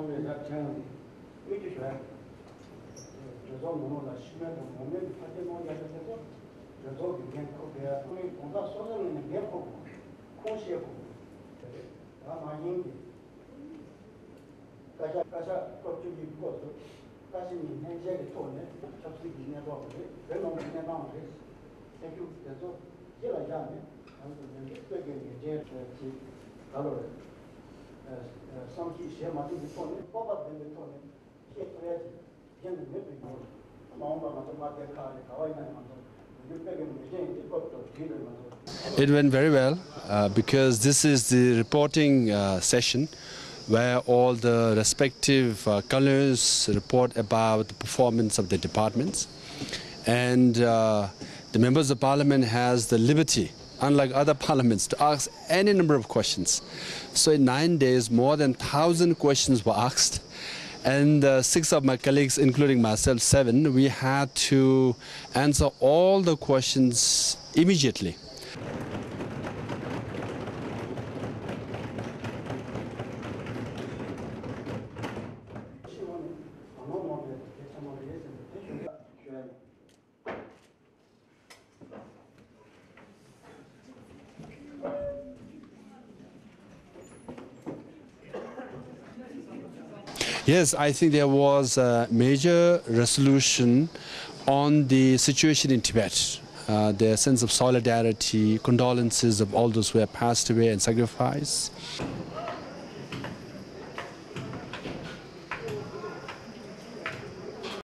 처음에 작전 의지 좋아요. 저도 너무나 심해도 몸에 파지 못 하셔서 저도 그냥 그래야 우리 공사 소설은 내고 코시고 다 많이 가자 가자 거쪽이 있고 다시 현재의 돈에 접수 기능하고 그래 너무 그냥 나오는 Thank you. 그래서 제가 자네 아무튼 이제 되게 이제 그 가로 Man at de It went very well uh, because this is the reporting uh, session where all the respective uh, kalons report about the performance of the departments. And uh, the members of parliament has the liberty unlike other parliaments, to ask any number of questions. So in nine days, more than 1,000 questions were asked. And uh, six of my colleagues, including myself, seven, we had to answer all the questions immediately. Yes, I think there was a major resolution on the situation in Tibet. Uh, the sense of solidarity, condolences of all those who have passed away and sacrificed.